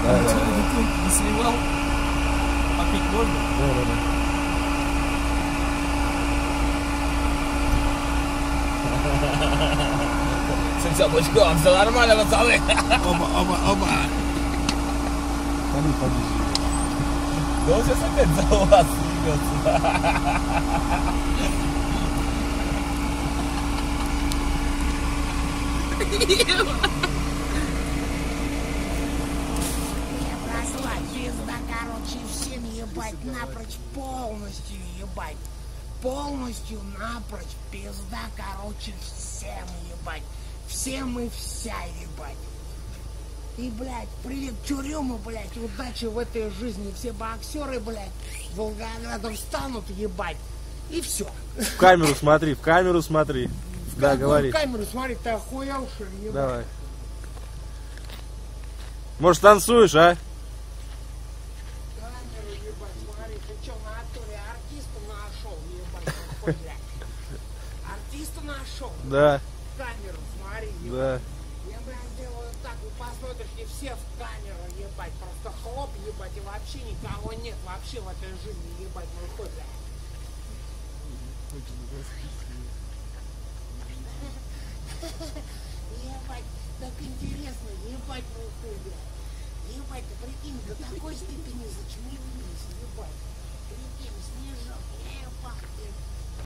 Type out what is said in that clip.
This is é A big one. No, no, no. Jsem se počkal, jsem alarma, nebo co ale? Oba, oba, oba. Tady padí. Dobře se ten zauvací, co? Yeah. Короче, всем ебать, напрочь, полностью ебать. Полностью напрочь, пизда, короче, всем ебать. Всем и вся ебать. И, блядь, привет, Чурюма, блядь, удачи в этой жизни. Все боксеры, блядь, Волгоградом встанут, ебать. И все. В камеру смотри, в камеру смотри. Да, говори. В камеру смотри, ты охуел, что ли, ебать? Давай. Может, танцуешь, а? камеру, ебать, смотри, ты чё, в натуре артиста нашел, ебать. Артиста нашел, Да, камеру, смотри, ебать. да. Я, блядь, сделаю так, вы посмотришь, и все в камеру, ебать, просто хлоп, ебать, и вообще никого нет вообще в этой жизни, ебать, ну хуй, блядь. Ебать, так интересно, ебать, ну хуй, блядь. Ебать, прикинь, до такой степени ебать. Прикинь, снежок, ебать,